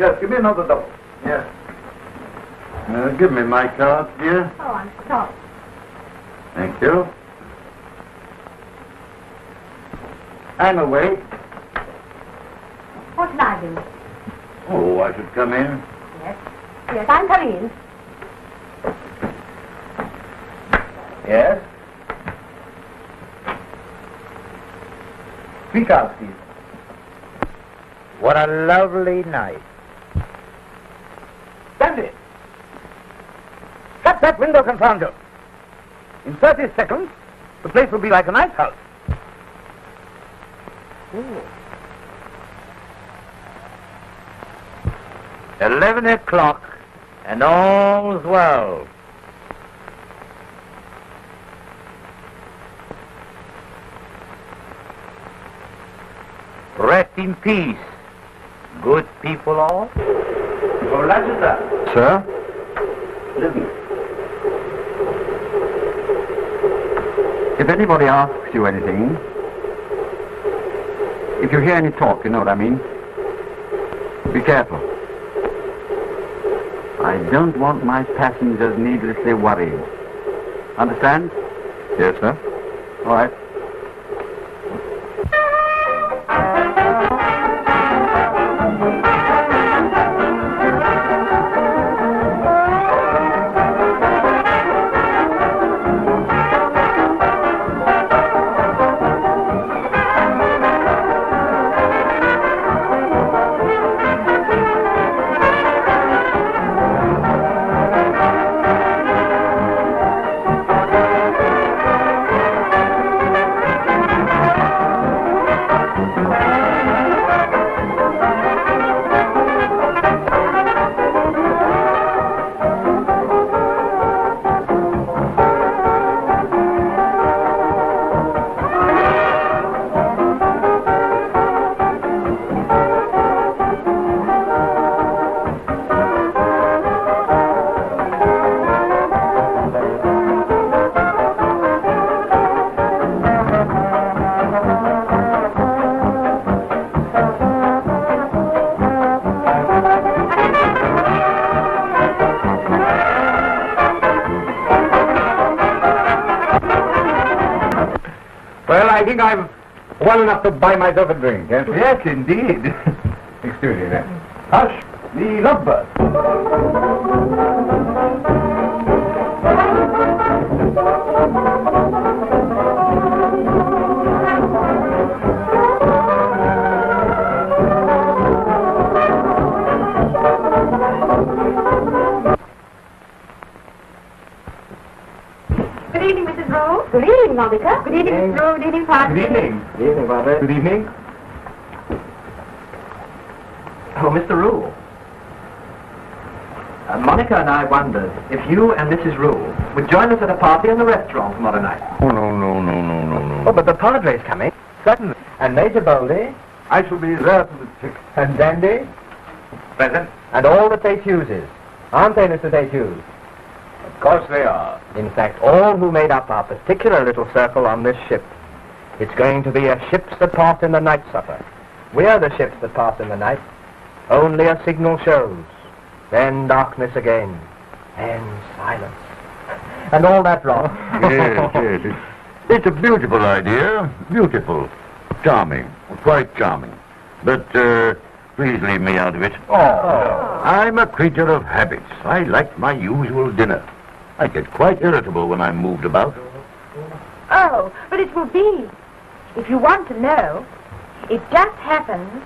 Another whiskey, sir? Yes, give me another double. Yes. Uh, give me my card, dear. Oh, I'm sorry. Thank you. I'm awake. What can I do? Oh, I should come in. Yes. Yes, I'm coming in. Yes? Speak out, please. What a lovely night. Dandy! Shut that window, confound you! In 30 seconds, the place will be like an ice house. Eleven o'clock, and all's well. Rest in peace, good people all. Lanchester. Sir? Listen. Anybody asks you anything, if you hear any talk, you know what I mean, be careful. I don't want my passengers needlessly worried. Understand? Yes, sir. All right. Think I'm well enough to buy myself a drink, yes? Yes, indeed. Excuse me, then. Hush, the lovebird. Good evening, Mrs. Rool. Good evening, Monica. Good evening, Mrs. Rool. Good evening, Parker. Good evening. Good evening, Barbara. Good evening. Oh, Mr. Rool. Uh, Monica and I wondered if you and Mrs. Rool would join us at a party in the restaurant tomorrow night. Oh, no, no, no, no, no, no. Oh, but the Padre's coming. Certainly. And Major Boldy. I shall be there to the tick. And Dandy. Present? And all the Tate Hughes's. Aren't they, Mr. Tate Hughes? Of course they are. In fact, all who made up our particular little circle on this ship. It's going to be a ships that pass in the night supper. We're the ships that pass in the night. Only a signal shows. Then darkness again. Then silence. And all that rot. yes, yes. It's, it's a beautiful idea. Beautiful. Charming. Quite charming. But, uh, please leave me out of it. Oh. I'm a creature of habits. I like my usual dinner. I get quite irritable when I'm moved about. Oh, but it will be. If you want to know, it just happens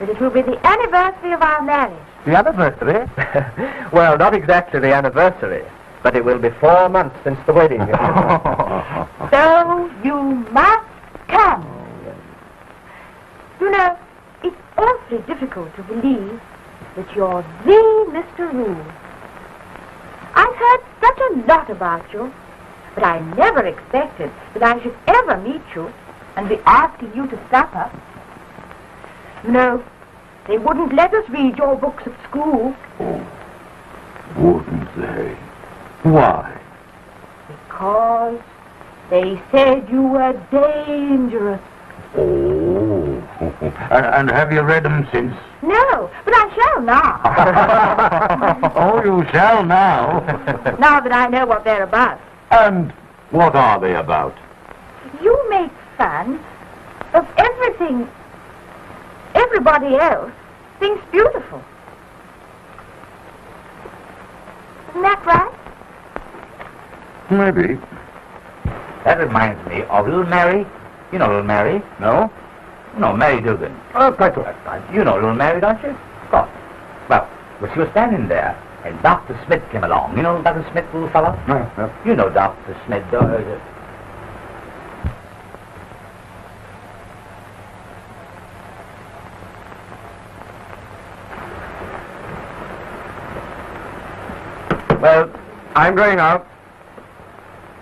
that it will be the anniversary of our marriage. The anniversary? well, not exactly the anniversary, but it will be four months since the wedding. So you must come. You know, it's awfully difficult to believe that you're the Mr. Rool. I've heard such a lot about you, but I never expected that I should ever meet you and be asking you to supper. You know, they wouldn't let us read your books at school Oh, Wouldn't they? Why? because they said you were dangerous. Oh. and, and have you read them since? No, but I shall now. oh, you shall now. now that I know what they're about. and what are they about? You make fun of everything everybody else thinks beautiful. Isn't that right? Maybe. That reminds me of little Mary. You know little Mary? No? No, Mary Dugan. Oh, quite all That's right. You know little Mary, don't you? Of course. Well, well, she was standing there, and Dr. Smith came along. You know Dr. Smith, little fellow? No, no. You know Dr. Smith. Uh, Well, I'm going out.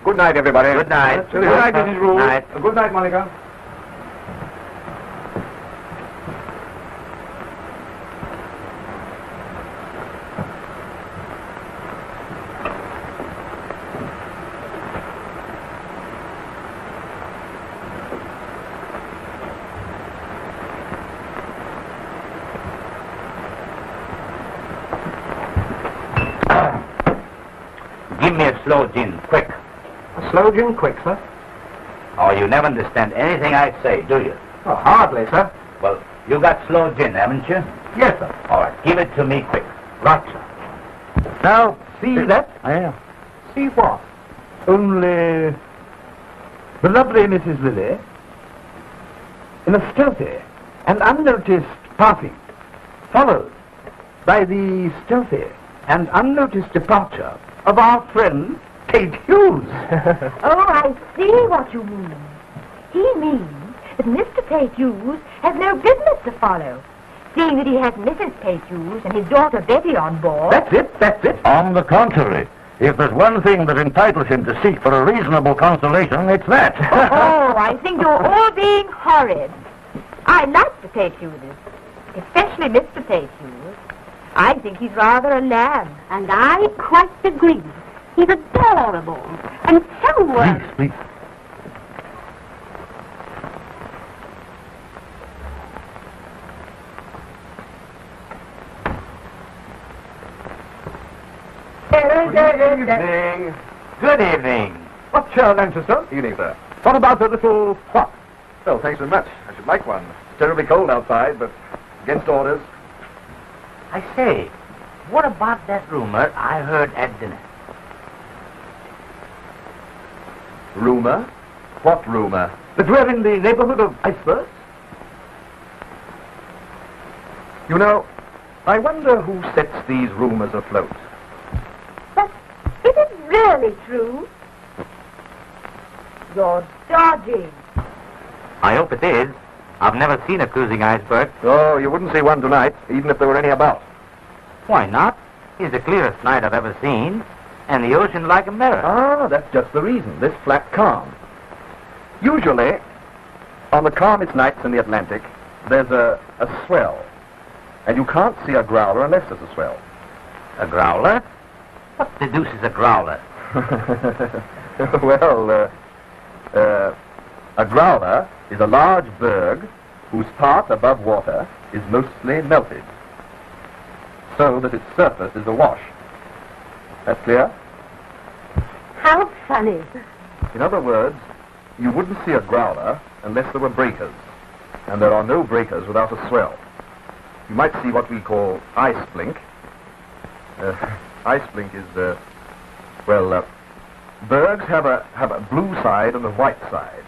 Good night, everybody. Good night. Good night, Mrs. Rool. Night. Good night, Monica. give me a slow gin, quick. Slow gin, quick, sir. Oh, you never understand anything I say, do you? Oh, hardly, sir. Well, you got slow gin, haven't you? Yes, sir. All right, give it to me quick. Right, sir. Now, see that? I am. See what? Only the lovely Mrs. Lily, in a stealthy and unnoticed passing, followed by the stealthy and unnoticed departure of our friend Tate Hughes. Oh, I see what you mean. He means that Mr. Tate Hughes has no business to follow, seeing that he has Mrs. Tate Hughes and his daughter Betty on board. that's it, that's it. On the contrary, if there's one thing that entitles him to seek for a reasonable consolation, it's that. Oh, I think you're all being horrid. I like the Tate Hugheses, especially Mr. Tate Hughes. I think he's rather a lamb. And I quite agree. He's adorable. And so well. please, please. Good evening. Good evening. What's your Lanchester? Evening, sir. What about the little what? Oh, thanks very much. I should like one. It's terribly cold outside, but against orders. I say, what about that rumor I heard at dinner? Rumor? What rumor? That we're in the neighborhood of icebergs? You know, I wonder who sets these rumors afloat. But is it really true? You're dodging. I hope it is. I've never seen a cruising iceberg. Oh, you wouldn't see one tonight, even if there were any about. Why not? It's the clearest night I've ever seen, and the ocean like a mirror. Ah, that's just the reason. This flat calm. Usually, on the calmest nights in the Atlantic, there's a, a swell. And you can't see a growler unless there's a swell. A growler? What the deuce is a growler? well, uh, uh, a growler is a large berg whose part above water is mostly melted, so that its surface is awash. That clear? How funny. In other words, you wouldn't see a growler unless there were breakers, and there are no breakers without a swell. You might see what we call ice blink. Uh, ice blink is, uh, well, uh, bergs have a have a blue side and a white side,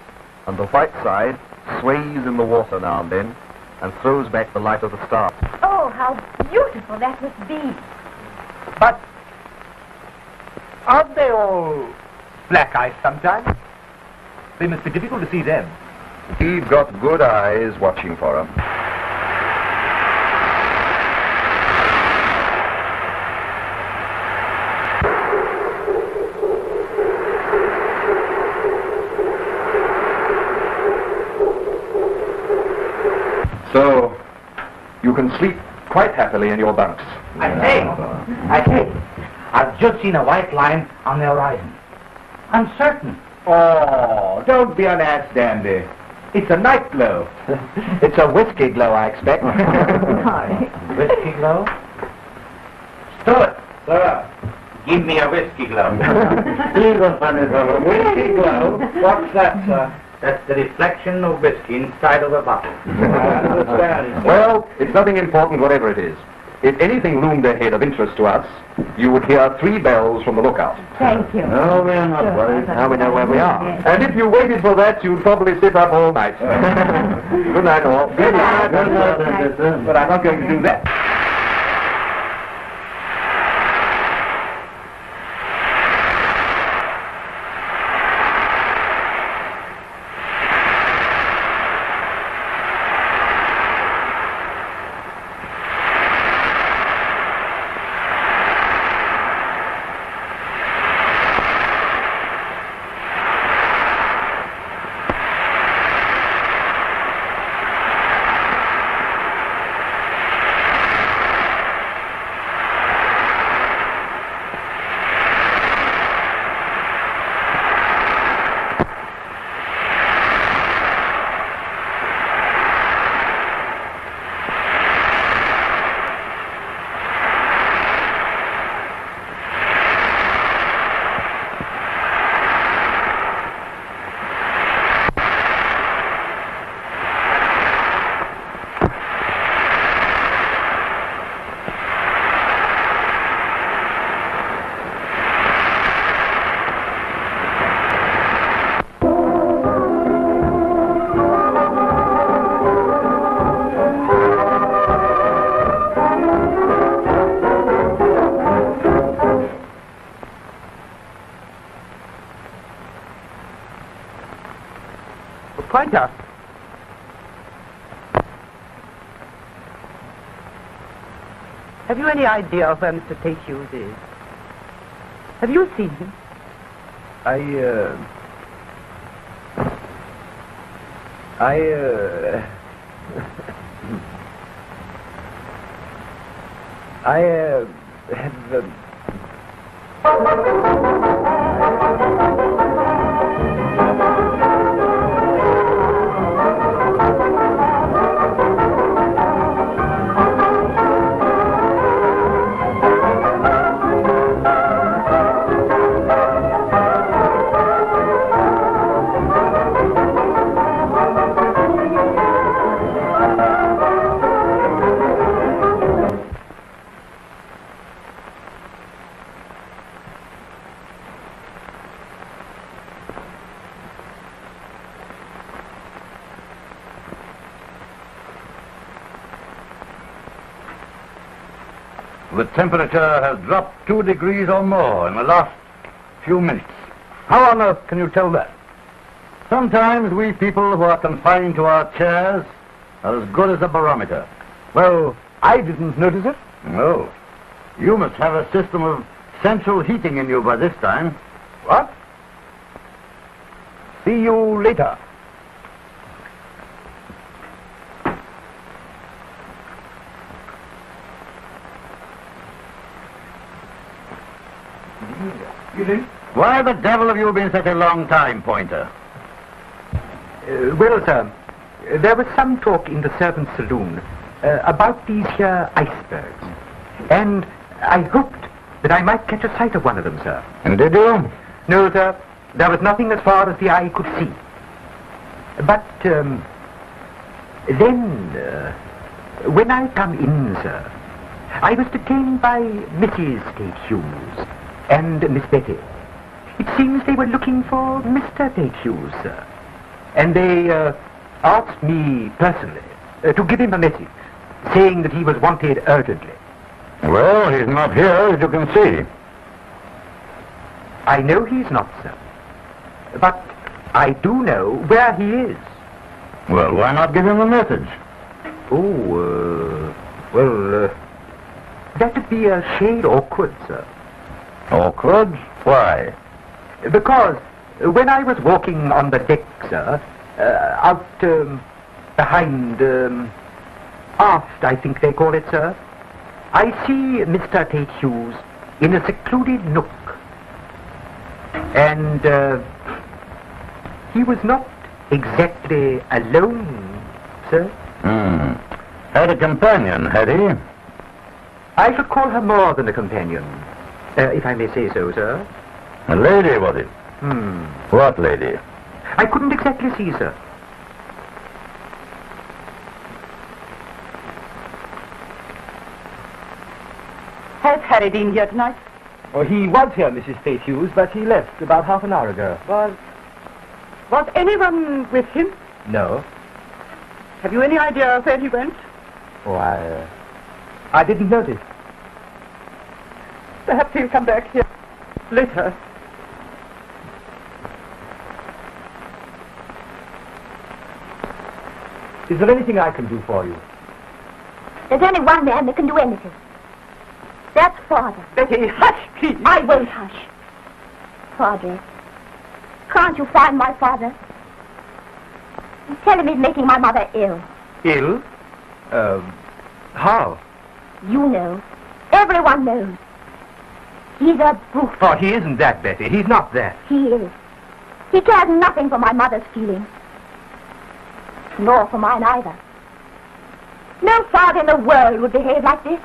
and the white side sways in the water now and then, and throws back the light of the stars. Oh, how beautiful that must be. But aren't they all black eyes sometimes? They must be difficult to see them. We've got good eyes watching for 'em. So, you can sleep quite happily in your bunks. I say, I say, I've just seen a white line on the horizon. I'm certain. Oh, don't be an ass, Dandy. It's a night glow. It's a whiskey glow, I expect. Whiskey glow? Stewart! Sir? Give me a whiskey glow. He's a funny fellow. whiskey glow? What's that, sir? That's the reflection of whiskey inside of a bottle. I understand. Well, it's nothing important, whatever it is. If anything loomed ahead of interest to us, you would hear three bells from the lookout. Thank you. No, we're not worried. Now we know where we are. Yes. And if you waited for that, you'd probably sit up all night. Good night, all. Good night, good night, sir. But I'm not going to do that. Any idea of where Mr. Tate Hughes is? Have you seen him? I, uh... I, uh... I, uh... temperature has dropped two degrees or more in the last few minutes. How on earth can you tell that? Sometimes we people who are confined to our chairs are as good as a barometer. Well, I didn't notice it. No. You must have a system of central heating in you by this time. What? See you later. Why the devil have you been such a long time, Pointer? Uh, well, sir, there was some talk in the servants' saloon uh, about these here icebergs. And I hoped that I might catch a sight of one of them, sir. And did you? No, sir, there was nothing as far as the eye could see. But, um, then, uh, when I come in, sir, I was detained by Mrs. Tate Hughes and Miss Betty. It seems they were looking for Mr. Tate sir. And they uh, asked me personally uh, to give him a message, saying that he was wanted urgently. Well, he's not here, as you can see. I know he's not, sir. But I do know where he is. Well, why not give him a message? Oh, uh, well, uh, that'd be a shade awkward, sir. Awkward? Why? Because when I was walking on the deck, sir, uh, out um, behind, um, aft, I think they call it, sir, I see Mr. Tate Hughes in a secluded nook. And uh, he was not exactly alone, sir. Hmm. Had a companion, had he? I should call her more than a companion, uh, if I may say so, sir. A lady, was it? Hmm. What lady? I couldn't exactly see, sir. Has Harry been here tonight? Oh, he was here, Mrs. Tate Hughes, but he left about half an hour ago. Was... Was anyone with him? No. Have you any idea where he went? Oh, I... Uh, I didn't notice. Perhaps he'll come back here later. Is there anything I can do for you? There's only one man that can do anything. That's Father. Betty, hush, please. I won't hush. Father, can't you find my father? Tell him he's making my mother ill. Ill? Um, how? You know. Everyone knows. He's a brute. Oh, he isn't that, Betty. He's not that. He is. He cares nothing for my mother's feelings. Nor for mine either. No father in the world would behave like this.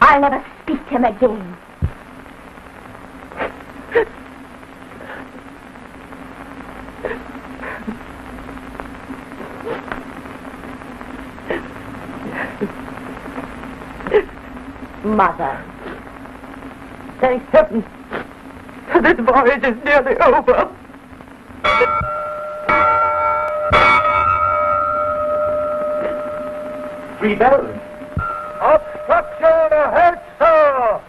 I'll never speak to him again. Mother. Thank heaven. This voyage is nearly over. Three bells. Obstruction ahead, sir!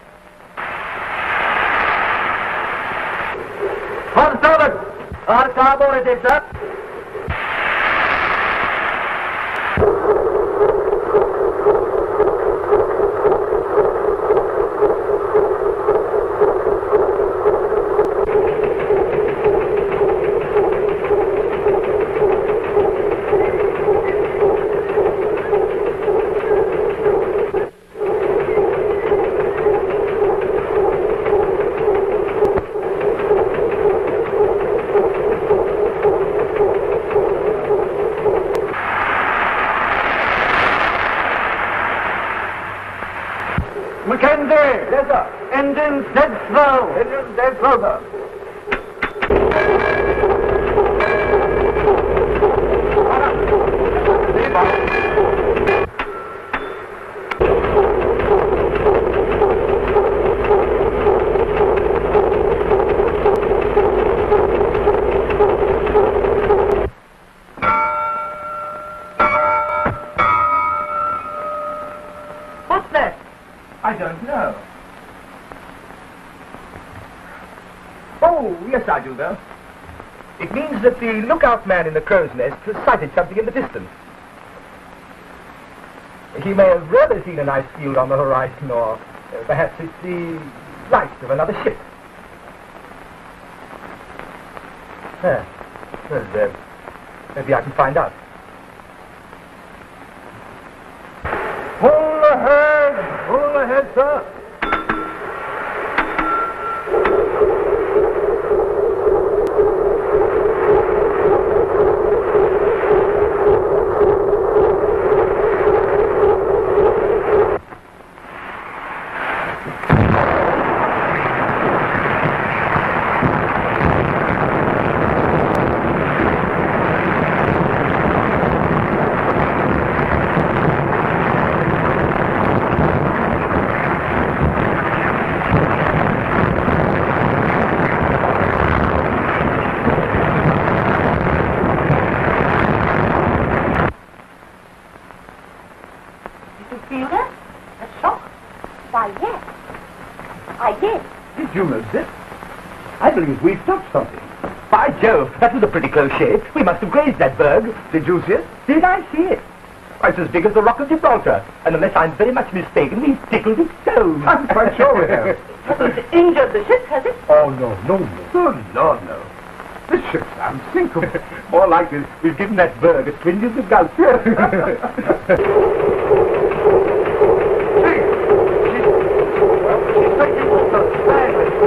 On starboard it is, sir. Mackenzie! Yes, sir. Engines dead slow. Engines dead the lookout man in the crow's nest has sighted something in the distance. He may have rather seen a nice field on the horizon, or uh, perhaps it's the lights of another ship. Yeah. Well, uh, maybe I can find out. Pull ahead! Pull ahead, sir! Did you feel that? A shock? Why, yes. I did. Did you know this? I believe we've touched something. By Jove, that was a pretty close shave. We must have grazed that berg. Did you see it? Did I see it? Why, It's as big as the Rock of Gibraltar, and unless I'm very much mistaken, we've tickled its toes. I'm quite sure we have. Hasn't injured the ship, has it? oh, no, no, no. Good Lord, no. This ship's unsinkable. More likely, we've given that berg a twinge of the gulf.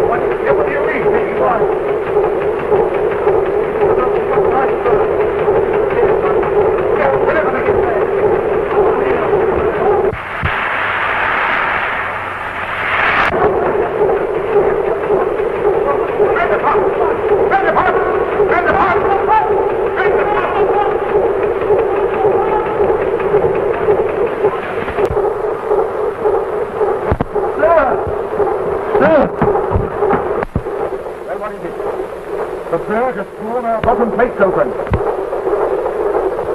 What do you mean, taking one? sir. Just pulling plates open.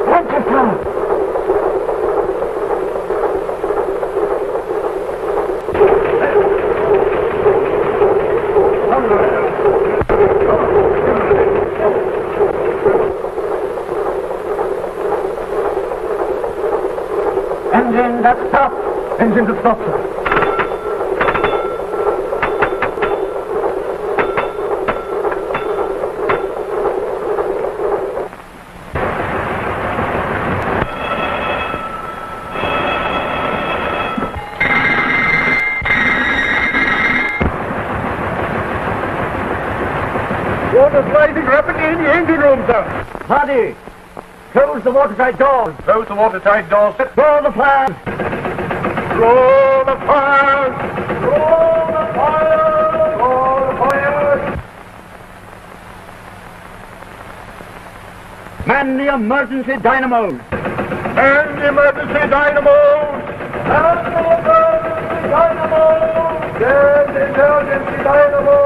Lanchester! Engine, that's stop. Engine to stop, sir. Water's rising rapidly in the engine room, sir. Hardy, close the watertight doors. Close the watertight doors. Blow the flares. Blow the fires. Blow the fires. Blow the fires. Man the emergency dynamos. Man the emergency dynamos. Man the emergency dynamos. Man the emergency dynamos.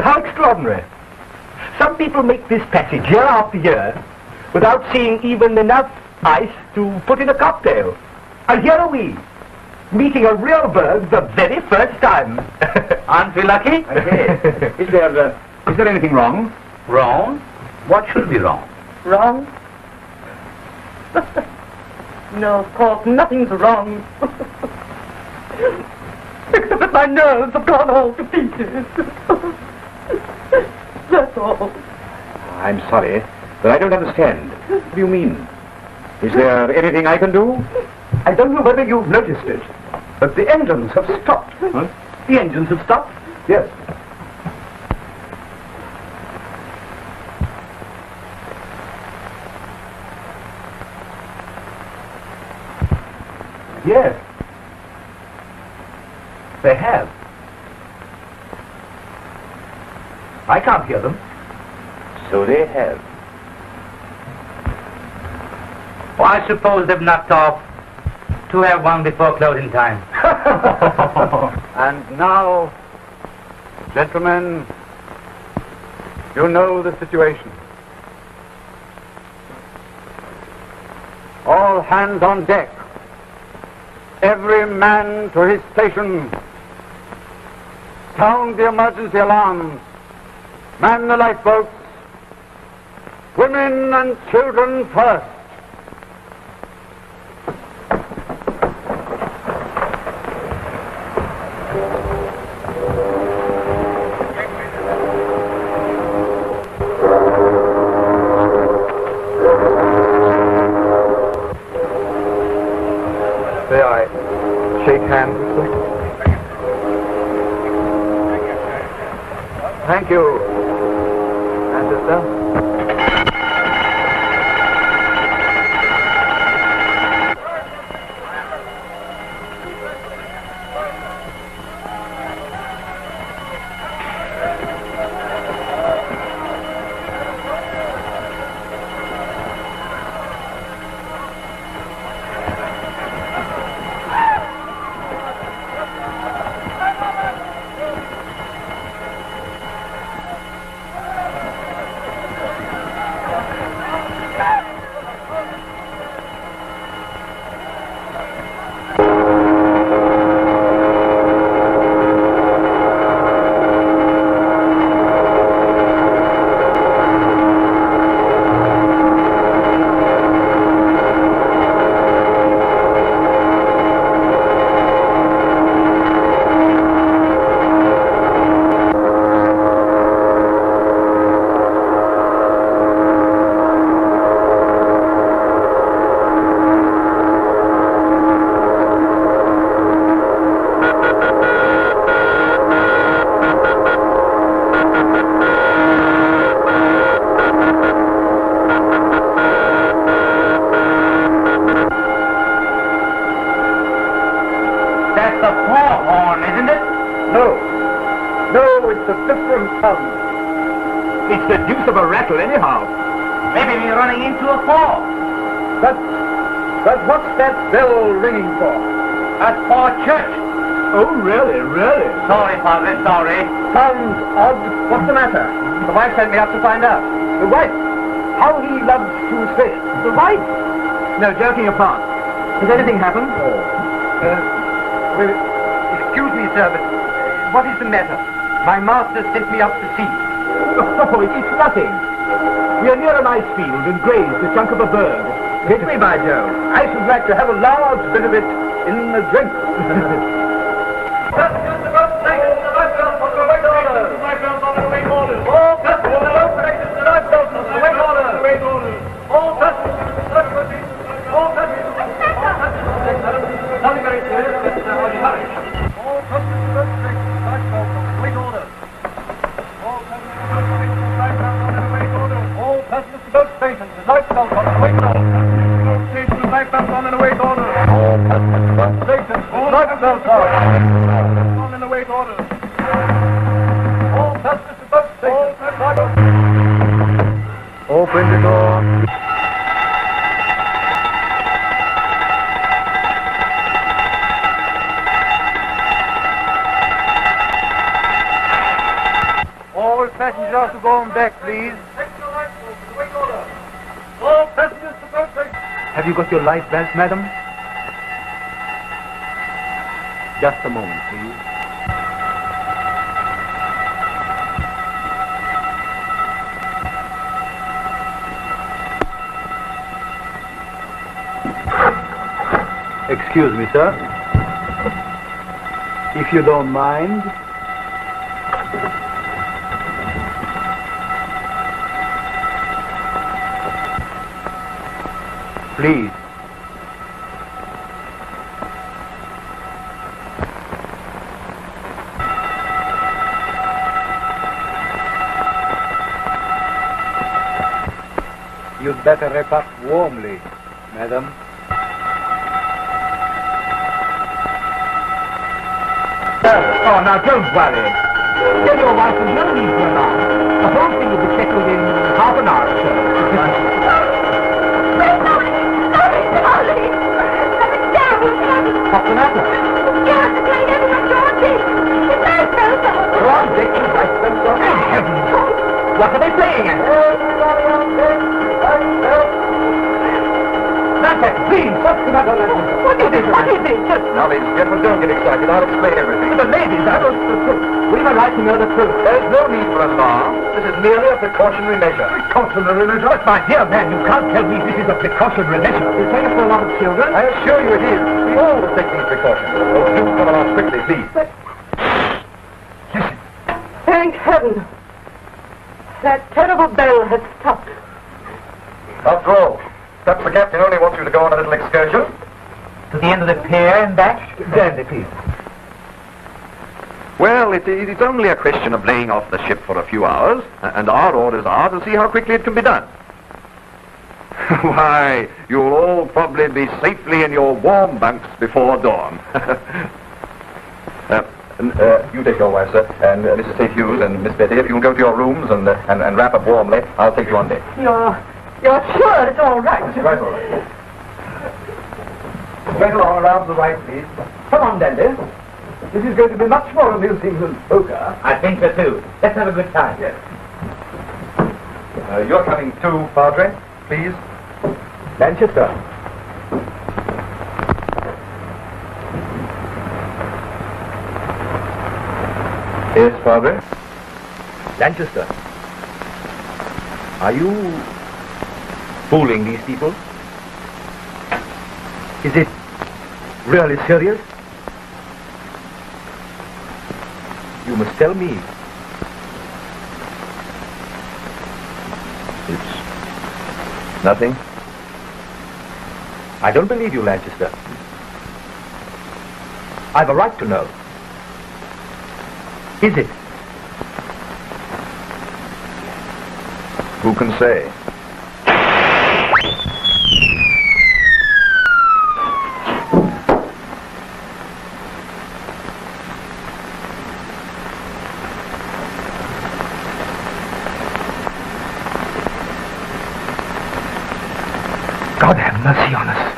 But how extraordinary. Some people make this passage year after year without seeing even enough ice to put in a cocktail. And here are we, meeting a real bird the very first time. Aren't we lucky? Is there, uh, is there anything wrong? Wrong? What should be wrong? Wrong? no, of course, nothing's wrong. Except that my nerves have gone all to pieces. That's all. I'm sorry, but I don't understand. What do you mean? Is there anything I can do? I don't know whether you've noticed it, but the engines have stopped. The engines have stopped? Yes. Yes. They have. I can't hear them. So they have. Well, I suppose they've knocked off to have one before closing time. And now, gentlemen, you know the situation. All hands on deck. Every man to his station. Sound the emergency alarms. Man the lifeboats. Women and children first. The deuce of a rattle, anyhow. Maybe we're running into a fall. But, but what's that bell ringing for? At Fort Church. Oh, really, really? Sorry, Father, sorry. Sounds odd. What's the matter? The wife sent me up to find out. The wife? How he loves to fish. The wife? No, joking apart. Has anything happened? Uh, well, excuse me, sir, but uh, what is the matter? My master sent me up to sea. Oh, it's nothing. We are near an ice field and grazed a chunk of a bird. Hit me, by Jove. I should like to have a large bit of it in the drink. madam? Just a moment, please. Excuse me, sir. If you don't mind. Please. You'd better wrap up warmly, madam. Oh, now don't worry. Tell your wife there's no need for alarm. The whole thing will be settled in half an hour or so. What's the matter? Ron Dixon's life belts on. Good heavens! What are they playing at? Nonsense, please! What's the matter? What is it? What is it? Now, ladies and gentlemen, don't get excited. I'll explain everything. The ladies, I was the truth. We've a right to know the truth. There's no need for alarm. This is merely a precautionary measure. Precautionary measure? But my dear man, you can't tell me this is a precautionary measure. You It's safe for a lot of children. I assure you it is. We all take these precautions. Oh, do come along quickly, please. Thank heaven. That terrible bell has stopped. After all, perhaps the captain only wants you to go on a little excursion. To the end of the pier and back. Dandy, please. Well, it, it's only a question of laying off the ship for a few hours, and our orders are to see how quickly it can be done. Why, you'll all probably be safely in your warm bunks before dawn. uh, uh, you take your wife, sir, and uh, Mrs. Tate Hughes and Miss Betty, if you'll go to your rooms and, uh, and, and wrap up warmly, I'll take you on deck. You're, you're sure it's all right? Right, all right. Right along around the right, please. Come on, Dandy. This is going to be much more amusing than poker. I think so too. Let's have a good time. Yes. Uh, you're coming too, Padre, please. Lanchester. Yes, Padre. Lanchester. Are you fooling these people? Is it really serious? You must tell me. It's nothing. I don't believe you, Lanchester. I've a right to know. Is it? Who can say? God have mercy on us.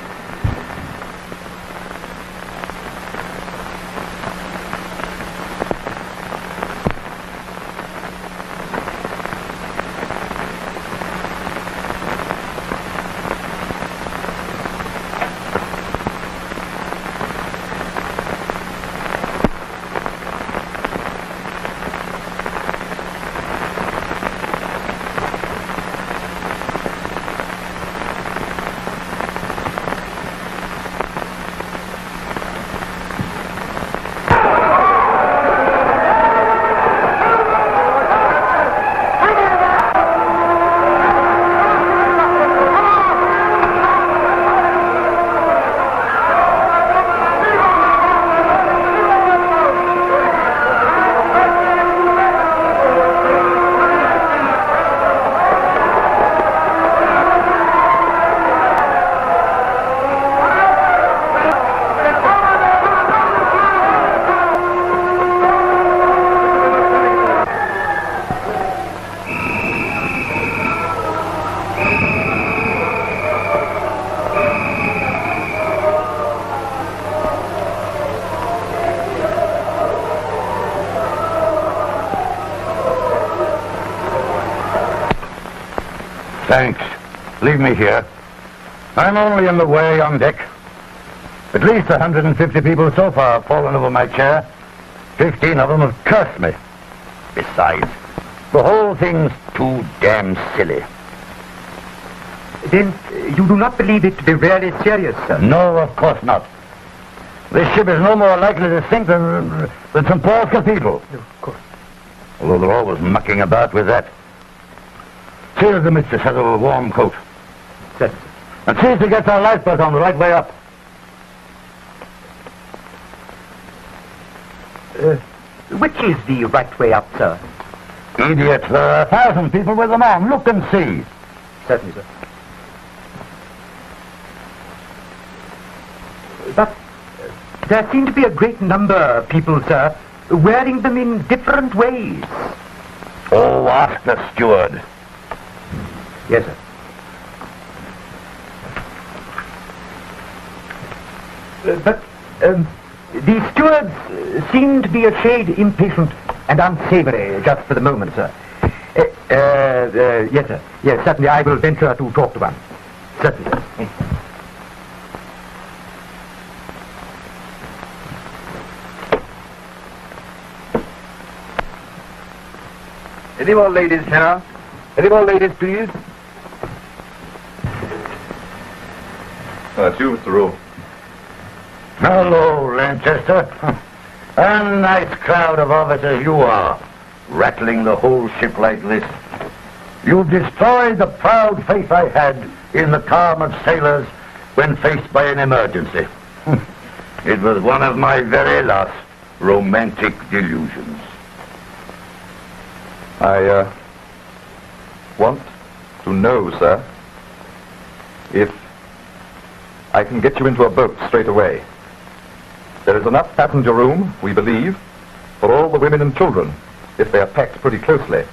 Thanks. Leave me here. I'm only in the way on deck. At least 150 people so far have fallen over my chair. Fifteen of them have cursed me. Besides, the whole thing's too damn silly. Then uh, you do not believe it to be really serious, sir? No, of course not. This ship is no more likely to sink than, than St. Paul's Cathedral. Of course. Although they're always mucking about with that. See that the mistress has a warm coat. Sir. And see if she gets our lifeboat on the right way up. Uh, which is the right way up, sir? Idiots, there are a thousand people with them on. Look and see. Certainly, sir. But uh, there seem to be a great number of people, sir, wearing them in different ways. Oh, ask the steward. Yes, sir. Uh, but um, the stewards uh, seem to be a shade impatient and unsavory just for the moment, sir. Uh, uh, uh, yes, sir. Yes, certainly I will venture to talk to one. Certainly, sir. Any more ladies, Hannah? Any more ladies, please? That's you, Mr. Rool. Hello, Lanchester. A nice crowd of officers you are, rattling the whole ship like this. You've destroyed the proud faith I had in the calm of sailors when faced by an emergency. it was one of my very last romantic delusions. I, uh, want to know, sir, if I can get you into a boat straight away. There is enough passenger room, we believe, for all the women and children, if they are packed pretty closely.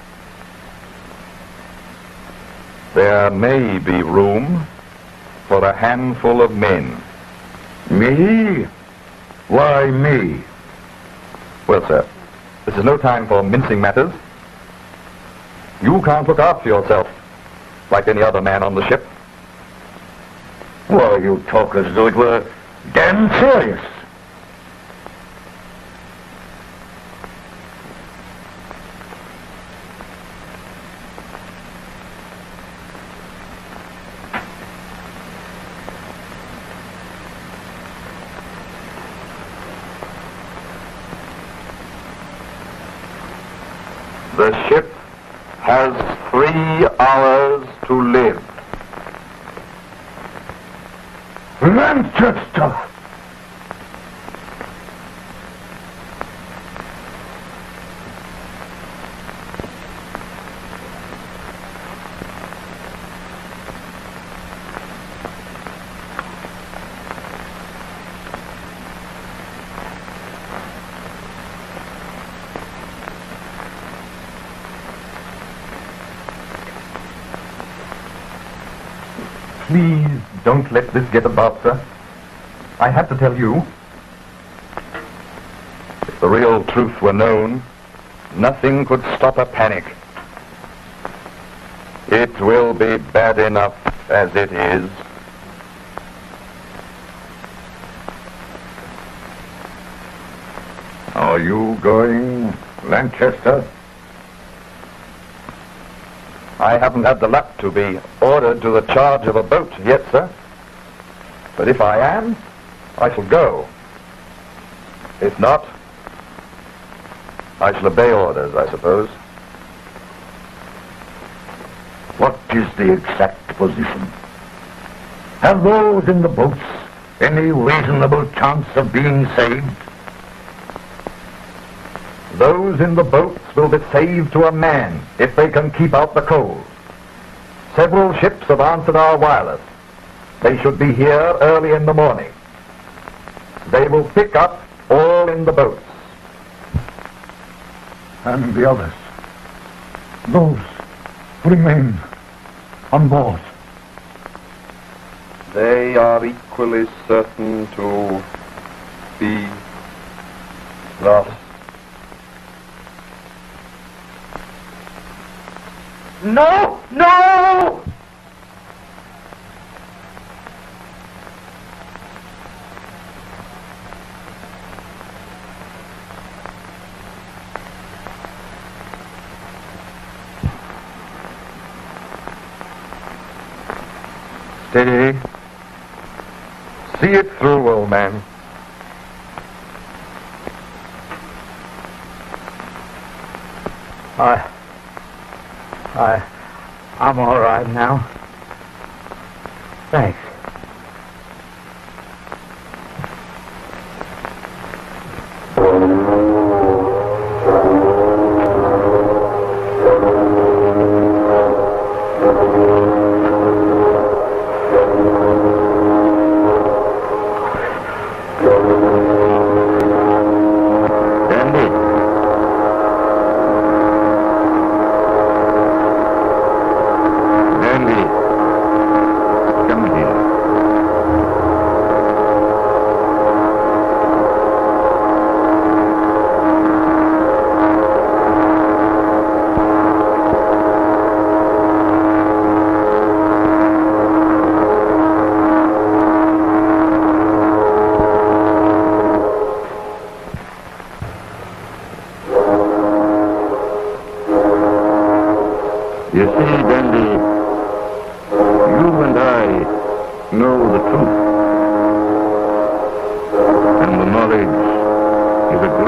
There may be room for a handful of men. Me? Why me? Well, sir, this is no time for mincing matters. You can't look after yourself like any other man on the ship. Why, you talk as though it were damn serious. The ship has three hours to live. Lanchester! This get about, sir. I have to tell you. If the real truth were known, nothing could stop a panic. It will be bad enough as it is. Are you going, Lanchester? I haven't had the luck to be ordered to the charge of a boat yet, sir. But if I am, I shall go. If not, I shall obey orders, I suppose. What is the exact position? Have those in the boats any reasonable chance of being saved? Those in the boats will be saved to a man if they can keep out the cold. Several ships have answered our wireless. They should be here early in the morning. They will pick up all in the boats. And the others? Those who remain on board? They are equally certain to be lost. No! No! Steady. See it through, old man. I... I... I'm all right now. Thanks.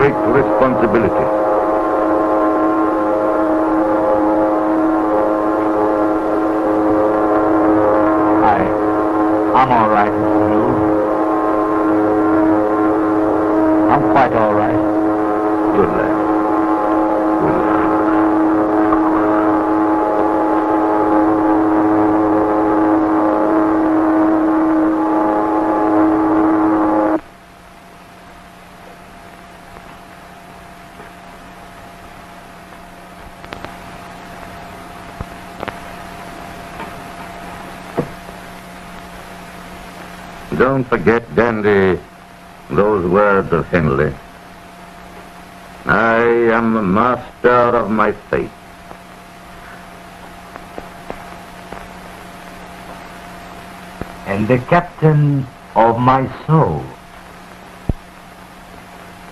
Great responsibility. I... I'm all right, Mr. Rool. I'm quite all right. Good lad. Good lad. Don't forget, Dandy, those words of Henley. I am the master of my fate. And the captain of my soul.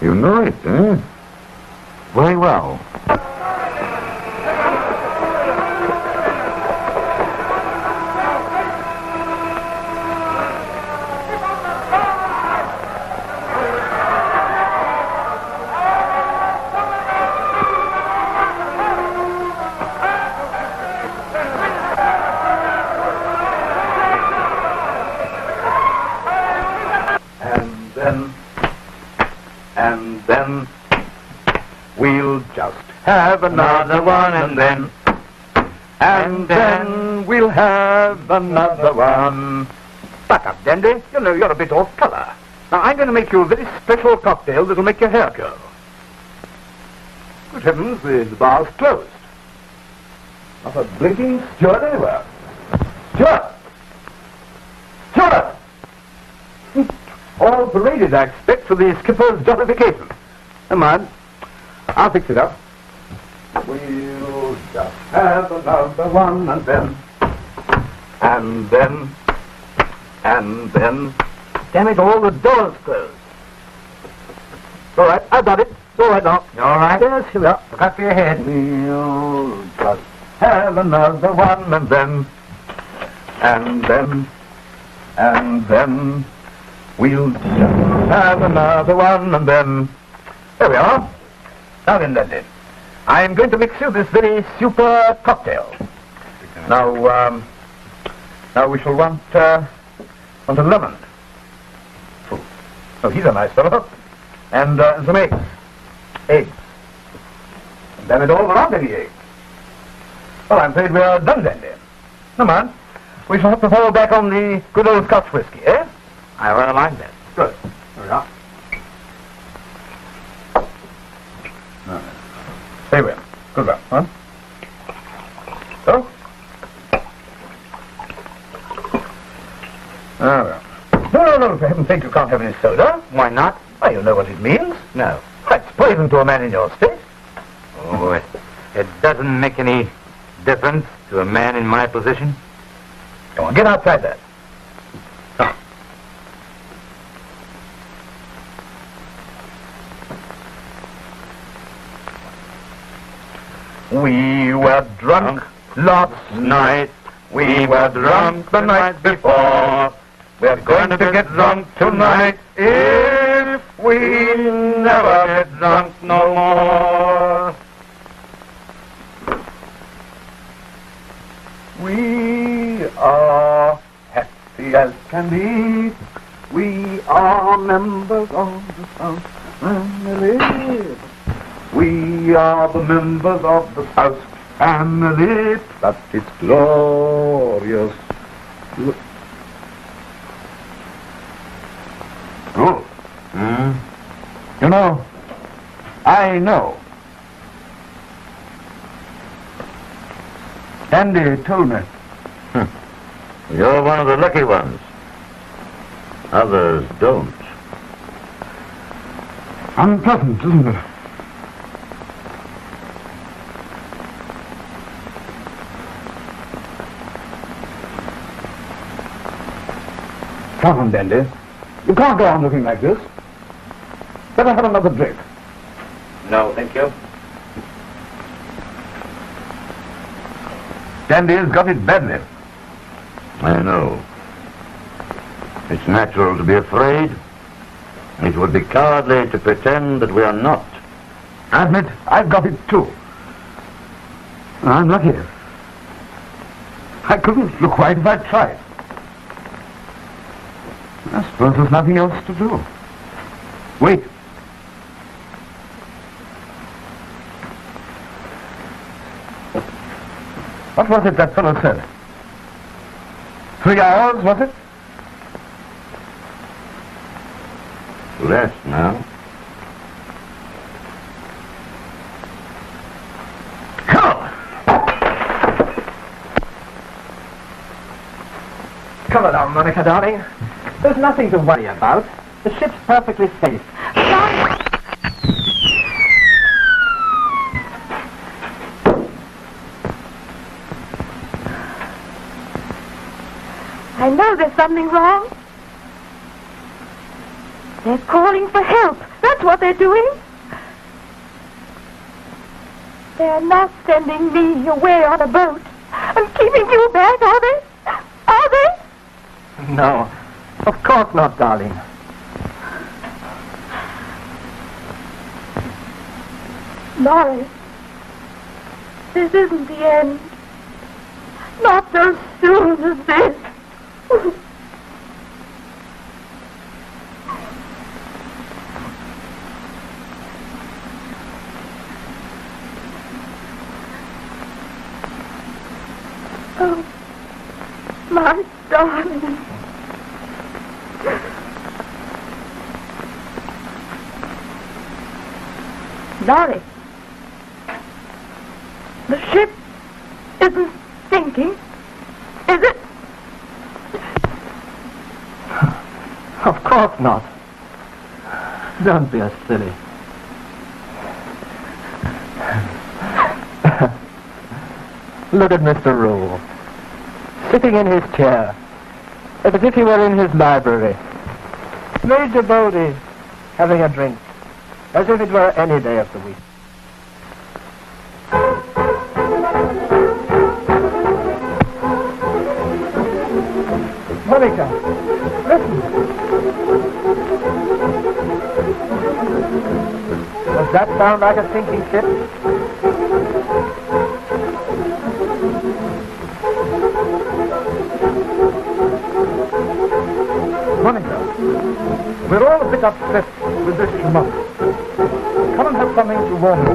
You know it, eh? Very well. Have another one, and then, and then we'll have another one. Back up, uh, Dandy. You know, you're a bit off color. Now, I'm going to make you a very special cocktail that'll make your hair go. Good heavens, the, the bar's closed. Not a blinking steward anywhere. Steward! All paraded, I expect, for the skipper's jollification. Come on. I'll fix it up. Have another one and then, and then, and then. Damn it, all the doors closed. All right, I've got it. All right now. You all right? Yes, here we are. Look up your head. We'll just have another one and then, and then, and then, we'll just have another one and then. There we are. Now then, Dandy, I'm going to mix you this very super cocktail. Now, um, now we shall want, uh, want a lemon. Oh, he's a nice fellow. And uh, some eggs. Eggs. And then it all without any eggs. Well, I'm afraid we are done then, dear. Come on. We shall have to fall back on the good old Scotch whiskey, eh? I rather like that. Good. There we are. Very well. Good luck, huh? So? Ah, well. No, no, no, for heaven's sake, you can't have any soda. Why not? Why, you know what it means. No. It's poison to a man in your state. Oh, it, it doesn't make any difference to a man in my position. Come on, get outside that. Come. Ah. We were drunk last night. We were drunk the night before. We're going to get drunk tonight if we never get drunk no more. We are happy as can be. We are members of the South family. We are the members of the South family. But it's glorious. Oh. Hmm? You know, I know. Andy told me. You're one of the lucky ones. Others don't. Unpleasant, isn't it? Come on, Dandy. You can't go on looking like this. Better have another drink. No, thank you. Dandy's got it badly. I know. It's natural to be afraid. It would be cowardly to pretend that we are not. I admit, I've got it too. I'm lucky. I couldn't look white if I tried. I suppose there's nothing else to do. Wait. What was it that fellow said? Three hours, was it? Less now. Come! Come along, Monica, darling. There's nothing to worry about. The ship's perfectly safe. I know there's something wrong. They're calling for help. That's what they're doing. They're not sending me away on a boat I'm keeping you back, are they? Are they? No, of course not, darling. Norris, this isn't the end. Not so soon as this. oh, my darling. Doris, the ship isn't sinking, is it? Of course not. Don't be a silly. Look at Mr. Rool. Sitting in his chair. As if he were in his library. Major Bodie having a drink. As if it were any day of the week. Sound like a sinking ship? Monica, we're all a bit upset with this remark. Come and have something to warm you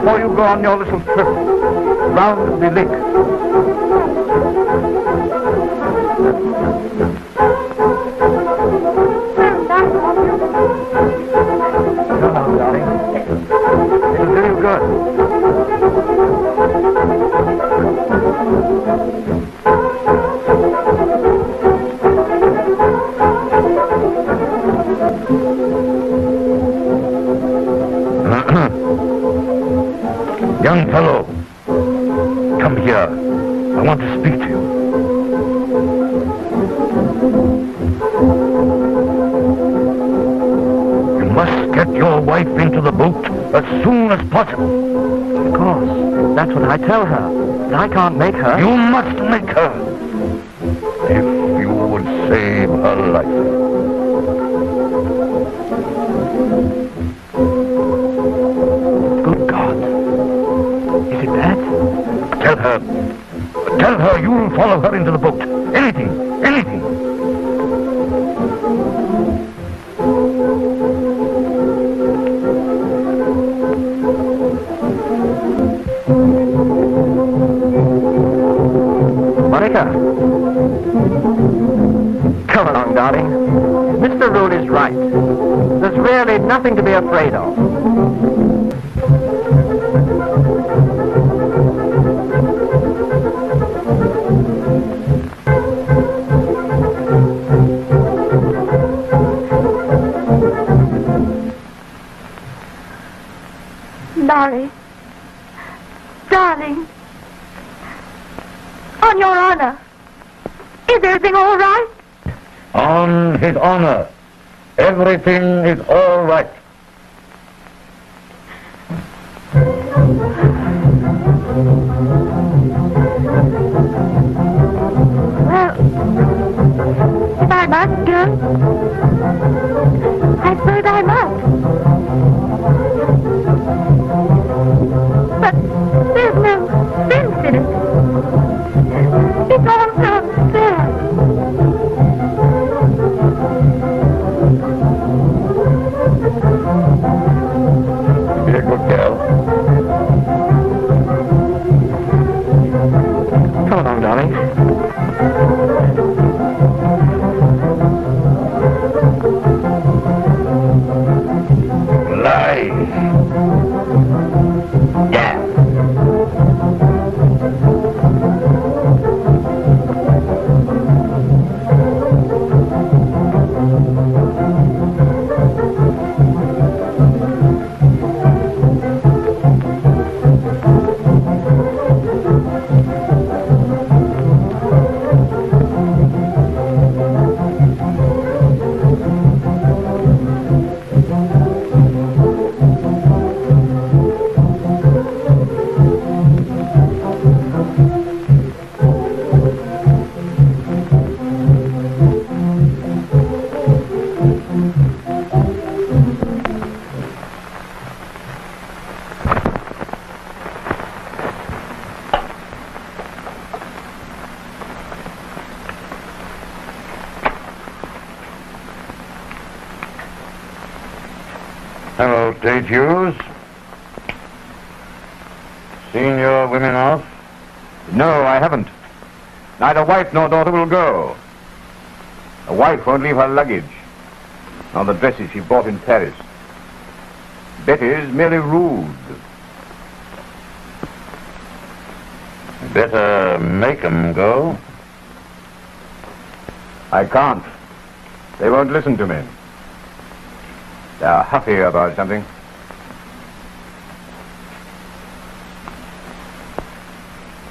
before you go on your little trip round the lake. Young fellow, come here. I want to speak to you. You must get your wife into the boat as soon as possible. Of course. That's what I tell her. But I can't make her. You must make her. If you would save her life. Tell her you'll follow her into the boat. Anything. Anything. Monica. Come along, darling. Mr. Rool is right. There's really nothing to be afraid of. Neither wife nor daughter will go. The wife won't leave her luggage, nor the dresses she bought in Paris. Betty's merely rude. Better make 'em go. I can't. They won't listen to me. They're huffy about something.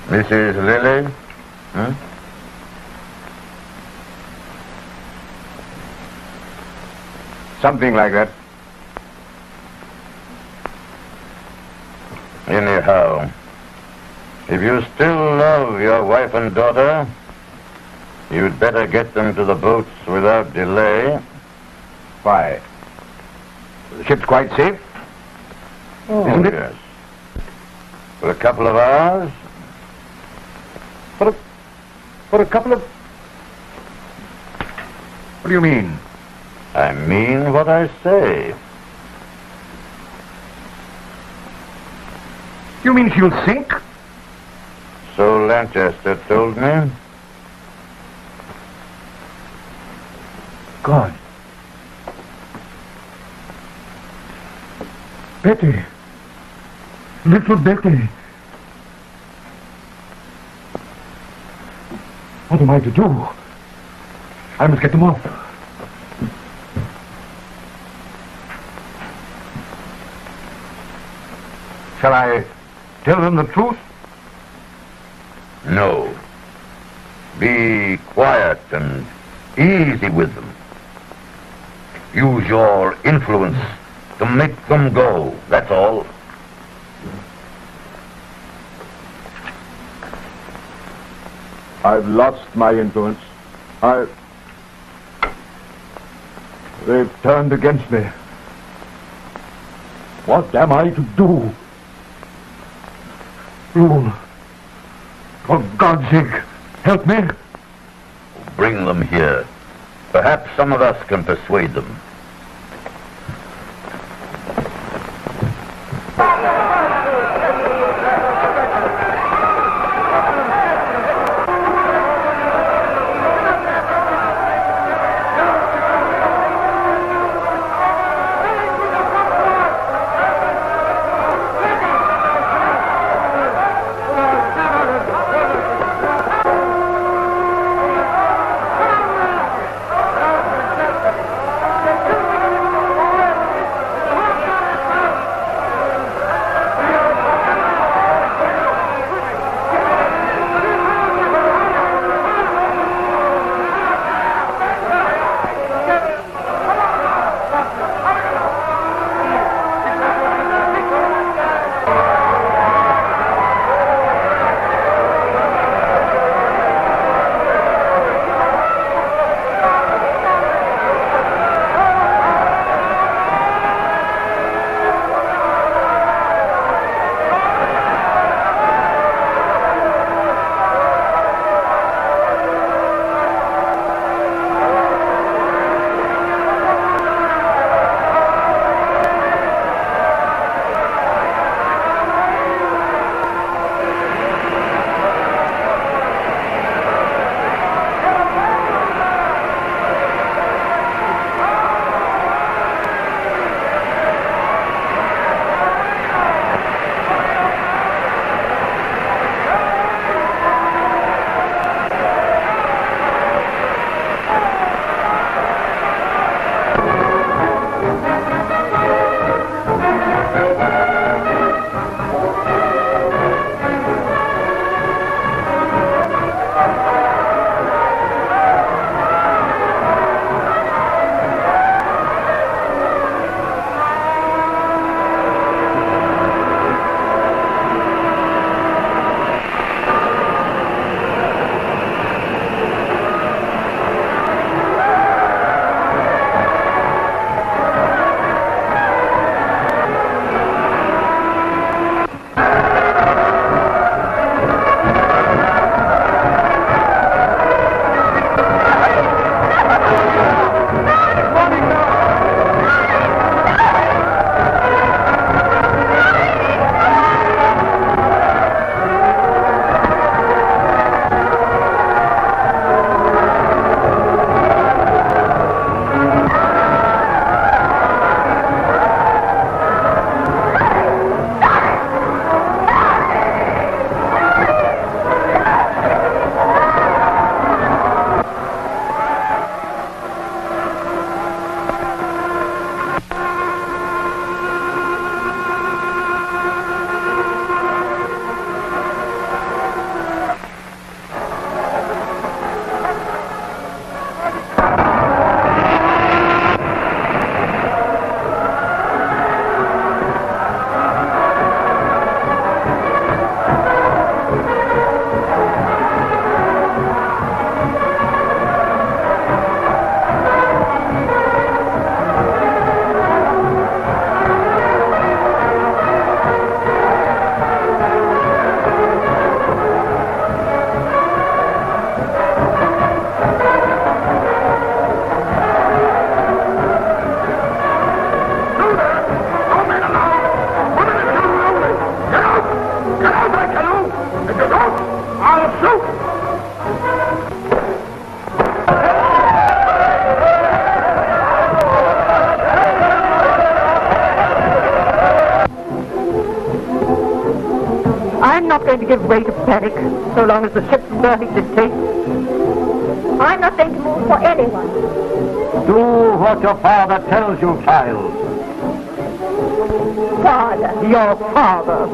Mrs. Lily? Huh? Something like that. Anyhow, if you still love your wife and daughter, you'd better get them to the boats without delay. Why? The ship's quite safe? Oh, Isn't it? yes. For a couple of hours? For a, for a couple of... What do you mean? I mean what I say. You mean she'll sink? So Lanchester told me. God. Betty. Little Betty. What am I to do? I must get them off. Shall I tell them the truth? No. Be quiet and easy with them. Use your influence to make them go, that's all. I've lost my influence. I... They've turned against me. What am I to do? Rool. For God's sake, help me. Bring them here. Perhaps some of us can persuade them. Long as the ship's verdict dictates. I'm not going to move for anyone. Do what your father tells you, child. Father. Your father.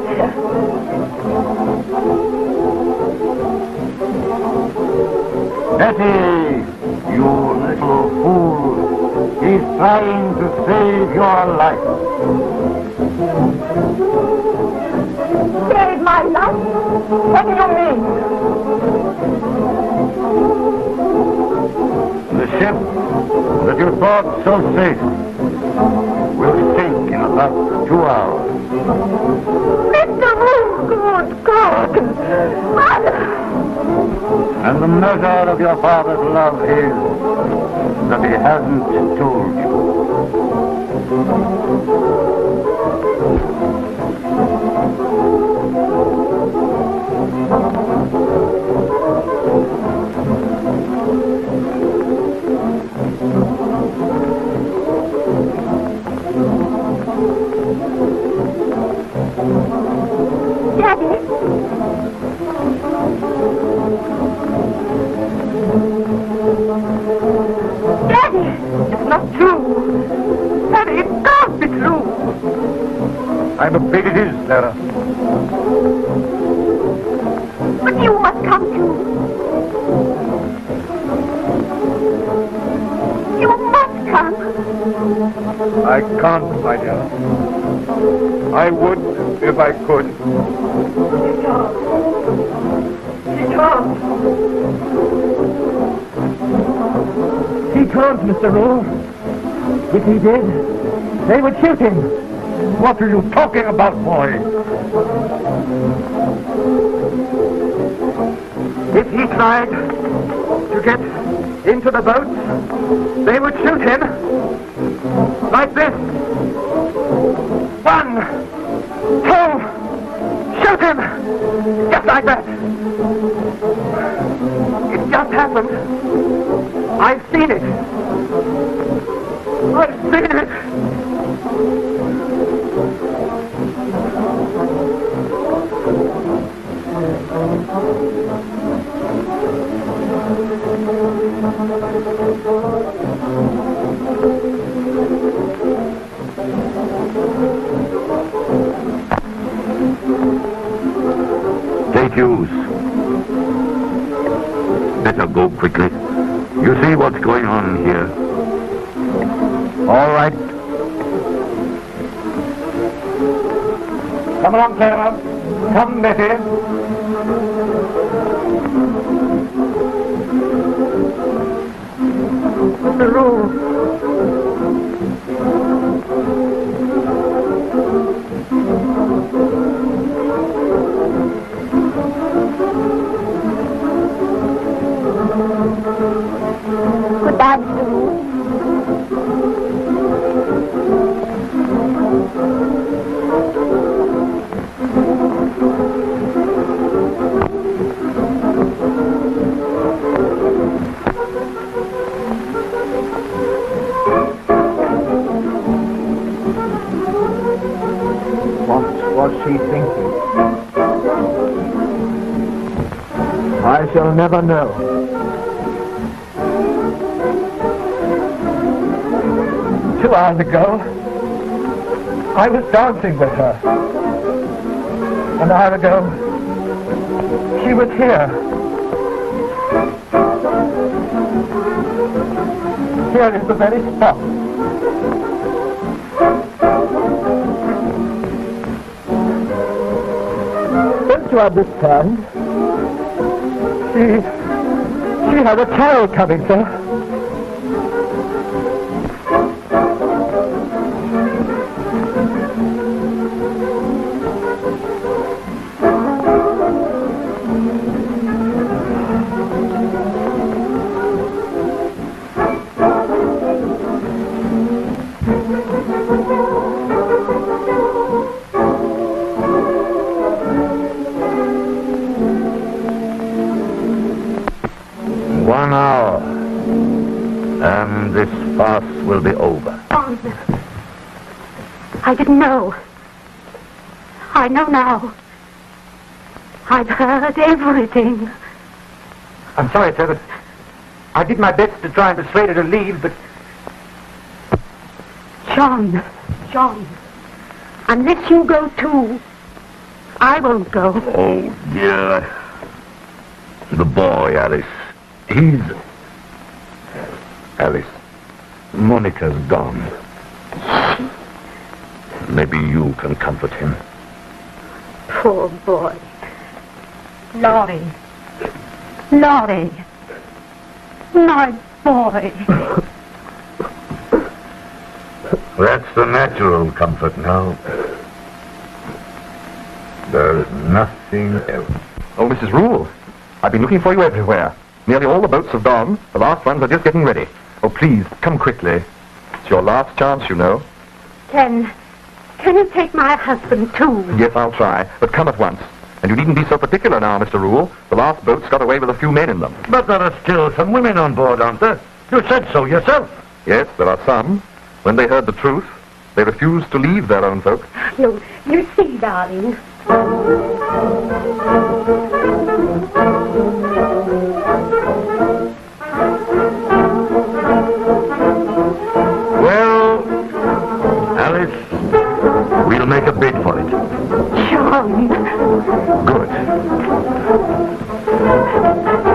Betty, you little fool. He's trying to save your life. Save my life? What do you mean? So safe We'll sink in about two hours. Mr. Moon, good God. Mother. And the measure of your father's love is that he hasn't told you. Not true. Daddy, it can't be true. I'm afraid it is, Clara. But you must come too. You must come. I can't, my dear. I would if I could. He can't, Mr. Rool. If he did, they would shoot him. What are you talking about, boy? If he tried to get into the boat, they would shoot him. Like this. One, two, shoot him! Just like that. It just happened. I've seen it. I've seen it. Tate Hughes. Better go quickly. See what's going on here. All right. Come along, Clara. Come, Betty. The room. I shall never know. Two hours ago, I was dancing with her. An hour ago, she was here. Here is the very spot. Don't you understand? She... She has a child coming, sir. I didn't know. I know now. I've heard everything. I'm sorry, sir, but I did my best to try and persuade her to leave, but John, John, unless you go too, I won't go. Oh, dear. The boy, Alice. He's... Alice, Monica's gone. Maybe you can comfort him. Poor boy. Laurie. Laurie. My boy. That's the natural comfort now. There's nothing else. Oh, Mrs. Rool, I've been looking for you everywhere. Nearly all the boats have gone. The last ones are just getting ready. Oh, please, come quickly. It's your last chance, you know. Can, can you take my husband too? Yes, I'll try, but come at once. And you needn't be so particular now, Mr. Rool. The last boats got away with a few men in them. But there are still some women on board, aren't there? You said so yourself. Yes, there are some. When they heard the truth, they refused to leave their own folk. You, you see, darling. We'll make a bid for it. John. Good.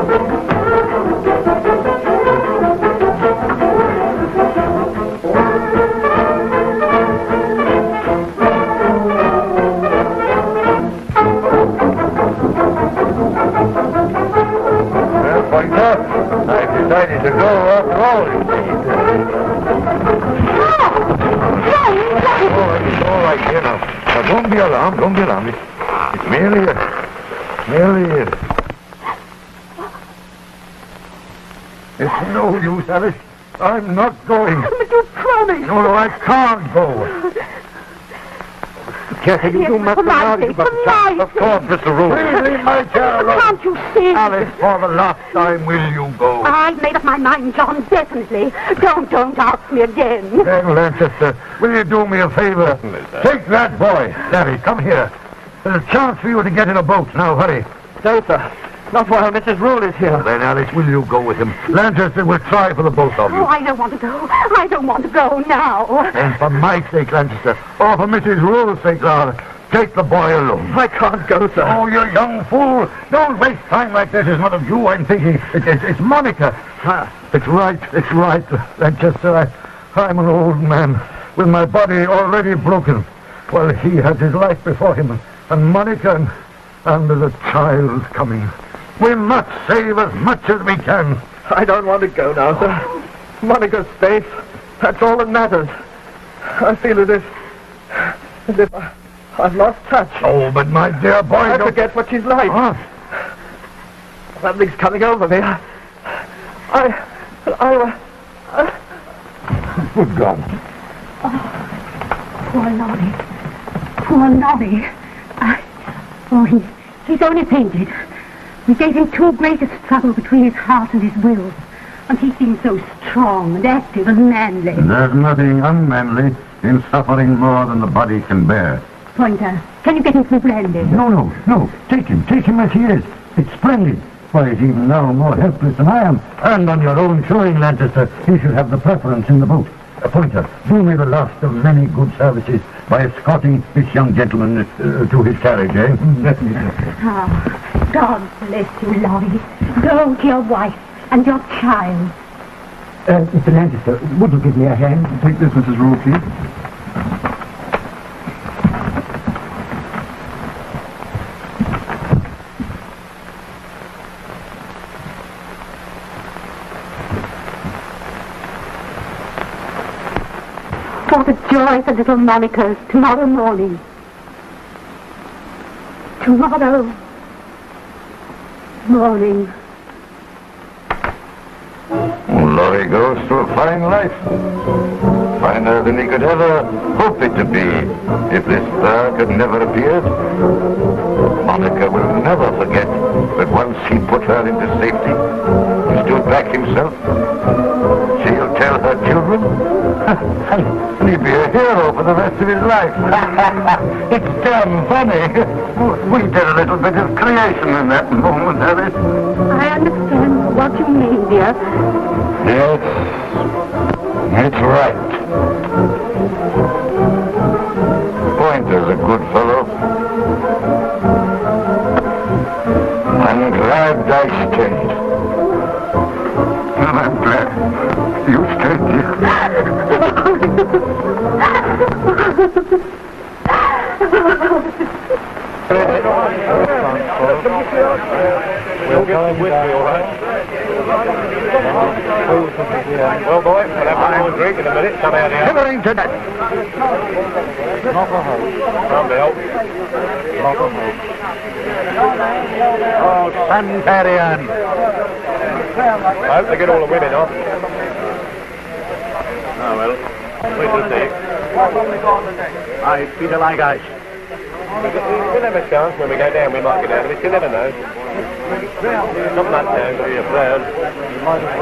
Alice. I'm not going. But you promised. No, no, I can't go. can't you Yes, do for much my about sake, it, for but my Of course, Mr. Rool. Please leave my chair alone. Can't you see? Alice, for the last time, will you go? I've made up my mind, John, definitely. Don't, don't ask me again. Then, Lanchester, will you do me a favor? Take that boy. Larry, come here. There's a chance for you to get in a boat. Now, hurry. No, sir. Not while Mrs. Rool is here. Then, Alice, will you go with him? Lanchester will try for the both of Oh. I don't want to go. I don't want to go now. And for my sake, Lanchester, or for Mrs. Rool's sake, Laura, take the boy alone. I can't go, sir. Oh, you young fool. Don't waste time like this. It's not of you I'm thinking. It, it, it's Monica. Ah, It's right. It's right, Lanchester. I, I'm an old man with my body already broken. Well, he has his life before him. And Monica and, and there's a child coming. We must save as much as we can. I don't want to go now, sir. Monica's safe. That's all that matters. I feel as if... as if I, I've lost touch. Oh, but my dear boy, I don't... forget what she's like. Huh? Something's coming over me. I... I... I... Uh, uh. Good God. Poor Laurie. Poor Laurie. I... Oh, he, he's only fainted. We gave him too great a struggle between his heart and his will. And he seemed so strong and active and manly. There's nothing unmanly in suffering more than the body can bear. Pointer, can you get him some brandy? No, no, no. Take him. Take him as he is. It's splendid. Why, he's even now more helpless than I am. And on your own showing, Lanchester, he should have the preference in the boat. A pointer, do me the last of many good services by escorting this young gentleman uh, to his carriage, eh? Let me do. Ah, God bless you, Laurie. Go to your wife and your child. Uh, Mr. Lanchester, would you give me a hand? To take this, Mrs. Rool, please. For the joy for little Monica's tomorrow morning. Tomorrow morning. Laurie goes to a fine life. Finer than he could ever hope it to be if this berg had never appeared. Monica will never forget that once he put her into safety, he stood back himself, She'll tell her children. he'll be a hero for the rest of his life. it's damn funny. We did a little bit of creation in that moment, Alice. I understand what you mean, dear. Yes, it's right. Pointer's a good fellow. I'm glad I stayed. And I'm glad you stayed here. We'll get all right? Well, boy, we'll have one more drink in a minute. Come out here. Shivering to death. Come, Bill. Oh, Santarian. I hope they get all the women off. Oh, well. We shall see. I feel like ice. We'll have a chance when we go down. We might get out of it. You never know. Not that time to be afraid. You might as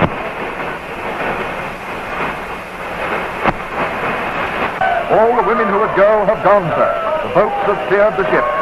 well. All the women who would go have gone, sir. The boats have steered the ship.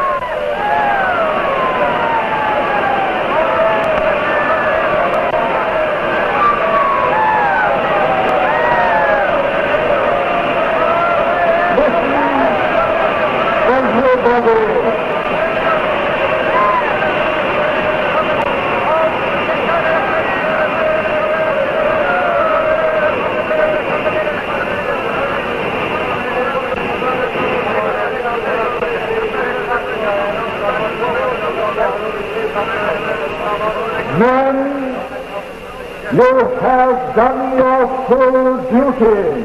You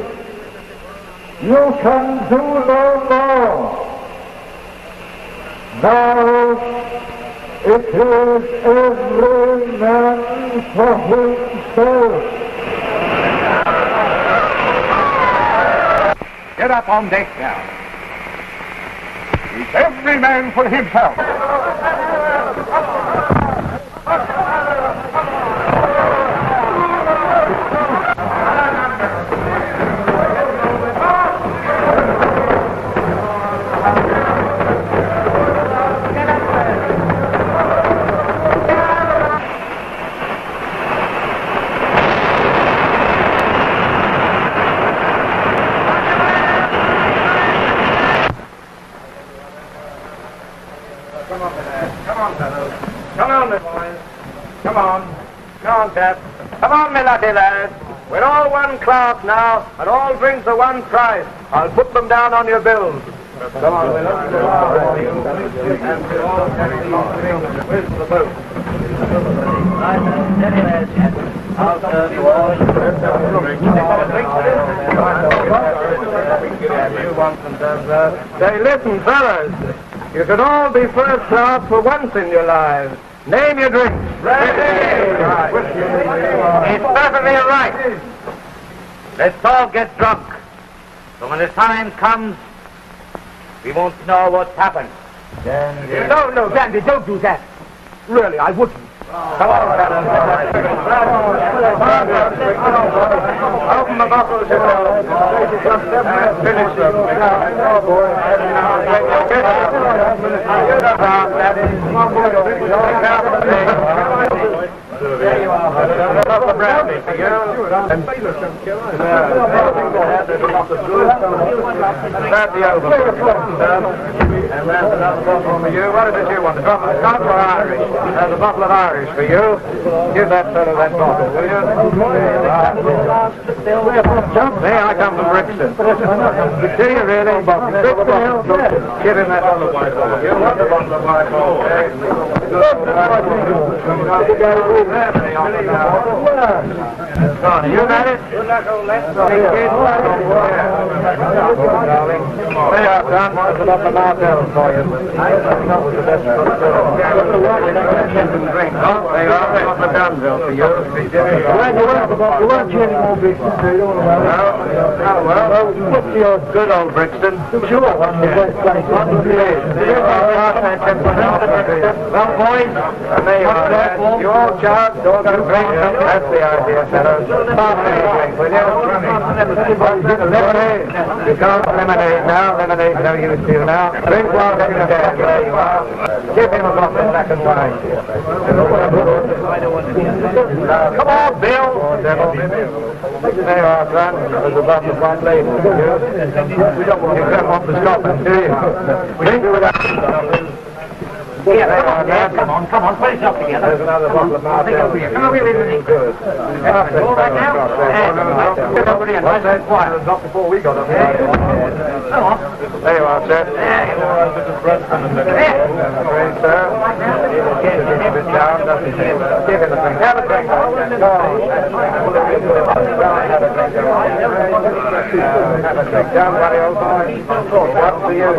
can do no more. Now it is every man for himself. Get up on deck now. It's every man for himself. Come on, chaps. Come on, my lucky lads. We're all one class now, and all brings the one price. I'll put them down on your bills. Come on? Say, listen, fellas. You should all be first class for once in your lives. Name your drink. drinks. It's perfectly right. Let's all get drunk. So when the time comes, we won't know what's happened. Dandy. No, no, Dandy, don't do that. Really, I wouldn't. Come on, fellas. Open the bottles yourselves. And finish them. Oh, boy. Get up. Get up, There you are. Another brandy for you. And That's the over. And there's another bottle for you. What is it you want? A bottle of Irish? There's a bottle of Irish for you. Give that fellow that bottle, will you? Hey, I come from Brixton. Do you really? Give him that of white ball. You want the bottle of white ball, Go on, You got it? Good luck, old lad. There you are, son. There's a bottle of Martell for you. There you are. A bottle of Dunville for you. You weren't you don't to good old Brixton? Sure, of the best places in the Well, boys. You all charged, That's the idea, fellows. Will you? Lemonade. You lemonade now. Lemonade, no use to you now. Drink a bag. There you are. Give him a bottle of black and white. Come on, Bill. There you are, son. There's a bottle of white label for you. You don't want to it, do you? Drink with that. Here, come on, Dad, come on, come on, put it up together. There's another bottle of Martell. here. Come over here with me. Good. All right now? Get over here, nice and quiet. Not before we got up Go on. There you are, sir. There you are. Drink, sir. Gets a bit down, doesn't he? Give him a drink. Have a drink. Go on. Have a drink. Have a drink. Down, buddy, old boy. Up to you.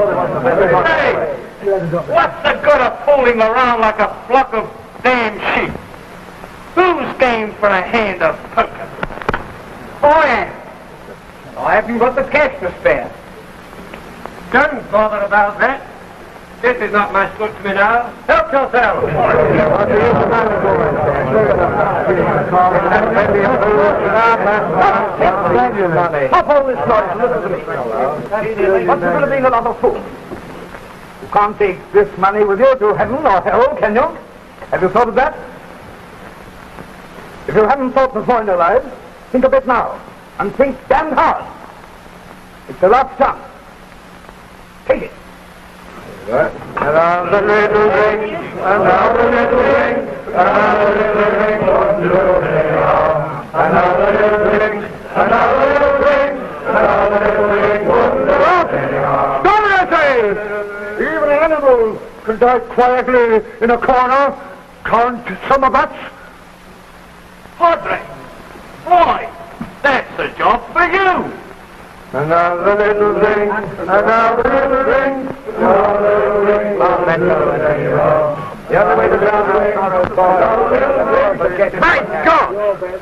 Hey! What's the good of fooling around like a flock of damn sheep? Who's game for a hand of poker? I am. I haven't got the cash to spare. Don't bother about that. This is not much good to me now. Help yourself. Spend your money. Stop all this noise. Listen to me. What's the good of being a lot of fools? Can't take this money with you to heaven or hell, can you? Have you thought of that? If you haven't thought before in your lives, think of it now. And think damn hard. It's the last chance. Take it. Another little ring, another little ring, another little ring, one, two, three, four. Another little ring, another little ring, another little ring, can die quietly in a corner. Can't some of us? Padre, boy, that's a job for you. Another little ring, another little ring, another little ring. Well, let go, there you are. The other way to go. My God!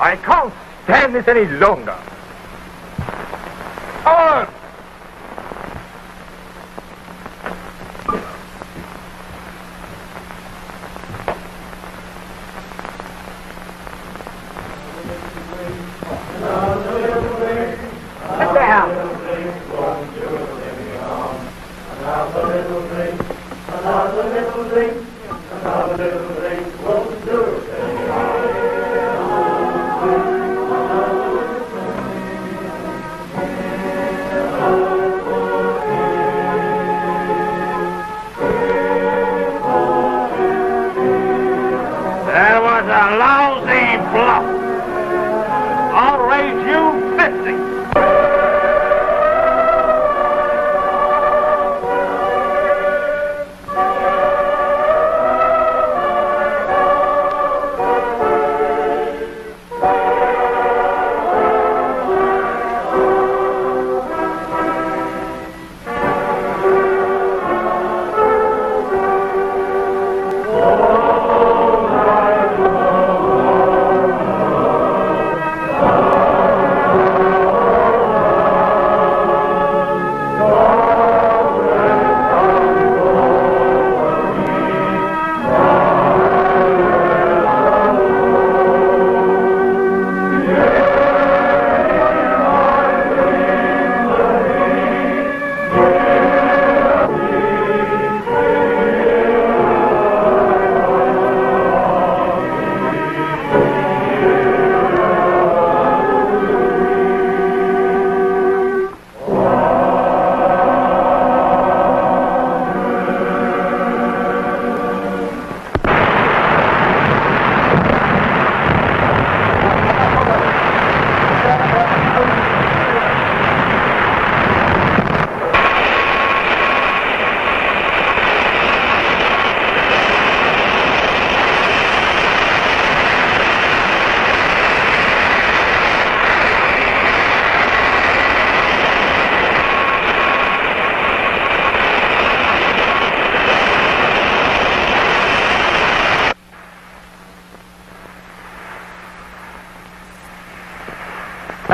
I can't stand this any longer. On! Sit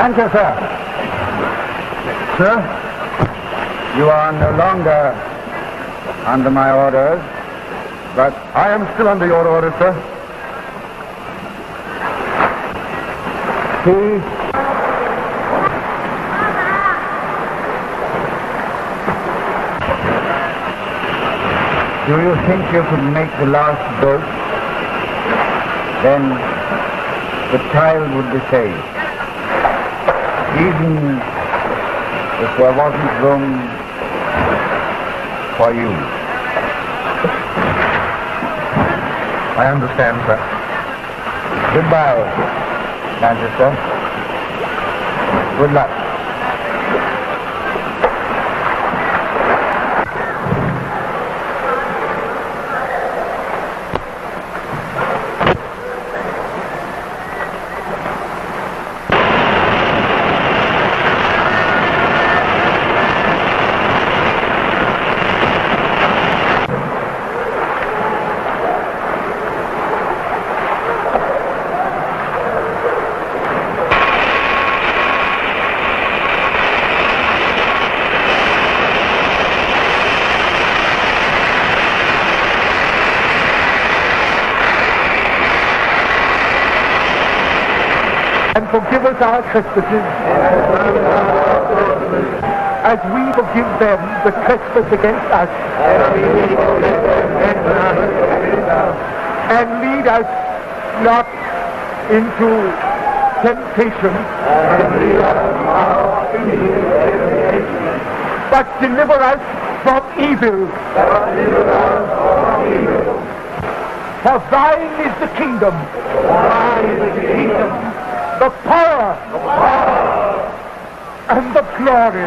Thank you, sir. Sir, you are no longer under my orders, but I am still under your orders, sir. see Do you think you could make the last boat? Then the child would be saved. Even if there wasn't room for you. I understand, sir. Goodbye, Manchester. Good luck. And us our trespasses, as we forgive them the trespass against us. And lead us not into temptation, but deliver us from evil. For thine is the kingdom, the power, and the glory